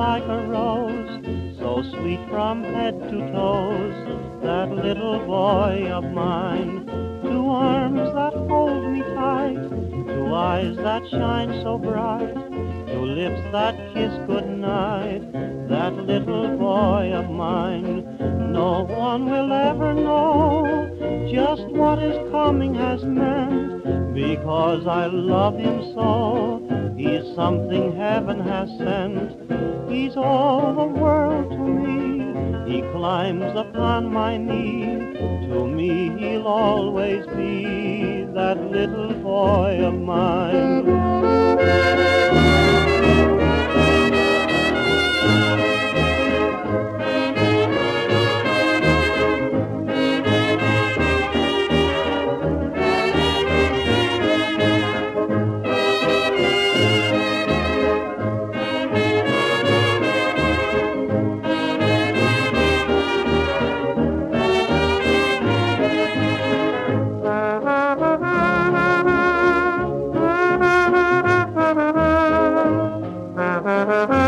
like a rose, so sweet from head to toes. That little boy of mine, two arms that hold me tight, two eyes that shine so bright, two lips that kiss goodnight. That little boy of mine, no one will ever know just what his coming has meant, because I love him so. He's something heaven has sent. He's all the world to me. He climbs upon my knee. To me he'll always be that little boy of mine. Mm-hmm.